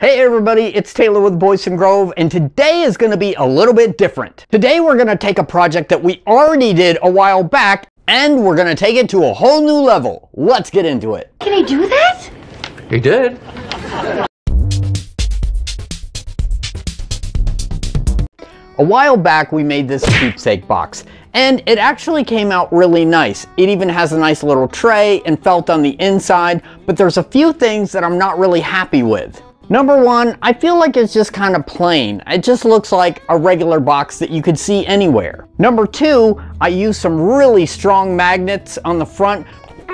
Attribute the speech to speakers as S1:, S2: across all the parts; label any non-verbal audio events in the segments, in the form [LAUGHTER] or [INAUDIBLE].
S1: Hey everybody, it's Taylor with Boydston Grove, and today is going to be a little bit different. Today we're going to take a project that we already did a while back, and we're going to take it to a whole new level. Let's get into it.
S2: Can he do that?
S3: He did.
S1: A while back we made this keepsake box and it actually came out really nice. It even has a nice little tray and felt on the inside, but there's a few things that I'm not really happy with. Number one, I feel like it's just kind of plain. It just looks like a regular box that you could see anywhere. Number two, I used some really strong magnets on the front [SIGHS]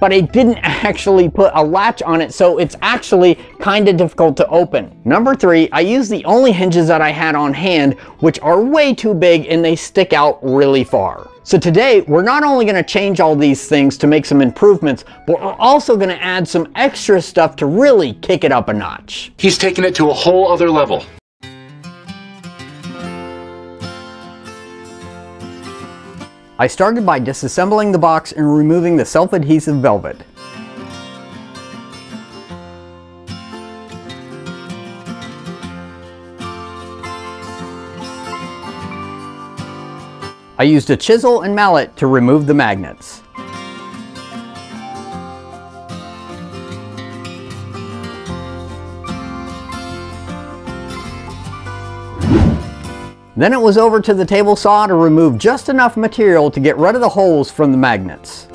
S1: but I didn't actually put a latch on it, so it's actually kind of difficult to open. Number three, I used the only hinges that I had on hand, which are way too big and they stick out really far. So today, we're not only gonna change all these things to make some improvements, but we're also gonna add some extra stuff to really kick it up a notch.
S3: He's taken it to a whole other level.
S1: I started by disassembling the box and removing the self-adhesive velvet. I used a chisel and mallet to remove the magnets. Then it was over to the table saw to remove just enough material to get rid of the holes from the magnets.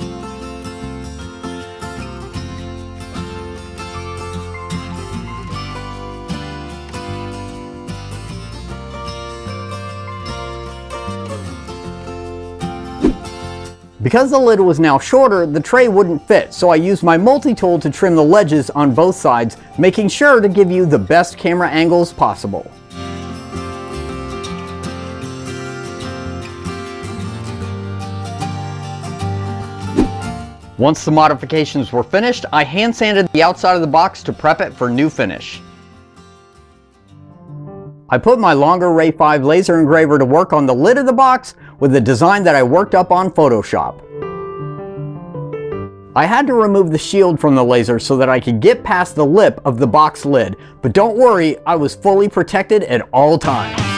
S1: Because the lid was now shorter, the tray wouldn't fit, so I used my multi-tool to trim the ledges on both sides, making sure to give you the best camera angles possible. Once the modifications were finished, I hand sanded the outside of the box to prep it for new finish. I put my Longer Ray 5 laser engraver to work on the lid of the box with the design that I worked up on Photoshop. I had to remove the shield from the laser so that I could get past the lip of the box lid, but don't worry, I was fully protected at all times.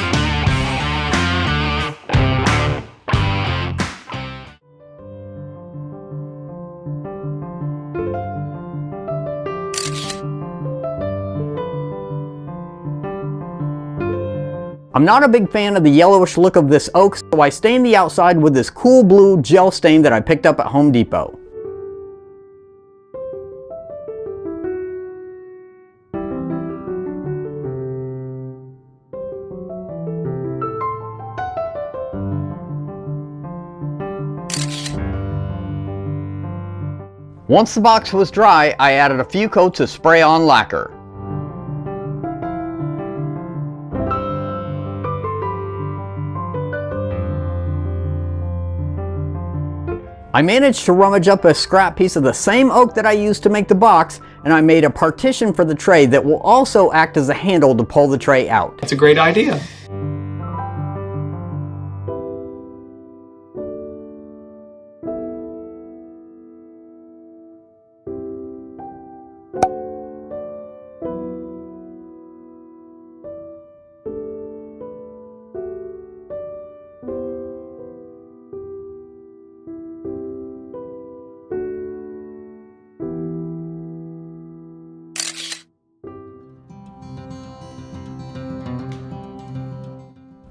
S1: I'm not a big fan of the yellowish look of this oak, so I stained the outside with this cool blue gel stain that I picked up at Home Depot. Once the box was dry, I added a few coats of spray-on lacquer. I managed to rummage up a scrap piece of the same oak that I used to make the box, and I made a partition for the tray that will also act as a handle to pull the tray out.
S3: That's a great idea.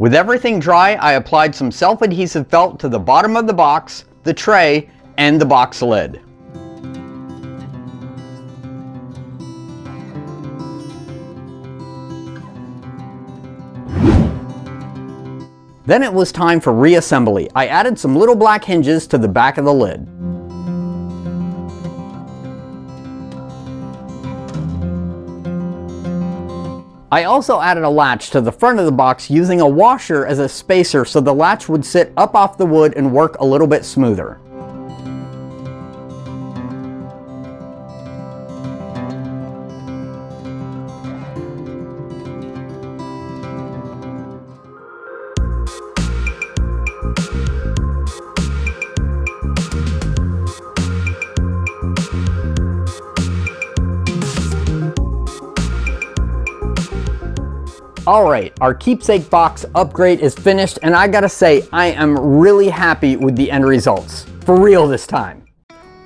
S1: With everything dry, I applied some self-adhesive felt to the bottom of the box, the tray, and the box lid. Then it was time for reassembly. I added some little black hinges to the back of the lid. I also added a latch to the front of the box using a washer as a spacer so the latch would sit up off the wood and work a little bit smoother. All right, our keepsake box upgrade is finished and I gotta say, I am really happy with the end results. For real this time.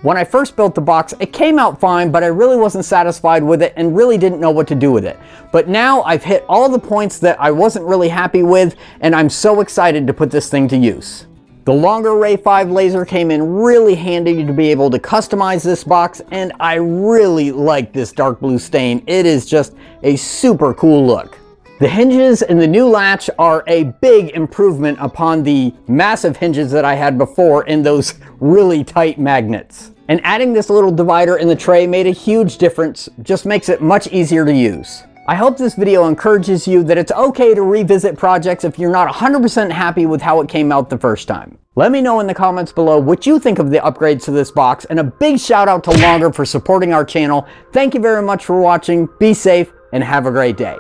S1: When I first built the box, it came out fine, but I really wasn't satisfied with it and really didn't know what to do with it. But now I've hit all the points that I wasn't really happy with, and I'm so excited to put this thing to use. The Longer Ray 5 laser came in really handy to be able to customize this box, and I really like this dark blue stain. It is just a super cool look. The hinges in the new latch are a big improvement upon the massive hinges that I had before in those really tight magnets. And adding this little divider in the tray made a huge difference, just makes it much easier to use. I hope this video encourages you that it's okay to revisit projects if you're not 100% happy with how it came out the first time. Let me know in the comments below what you think of the upgrades to this box, and a big shout out to Longer for supporting our channel. Thank you very much for watching, be safe, and have a great day.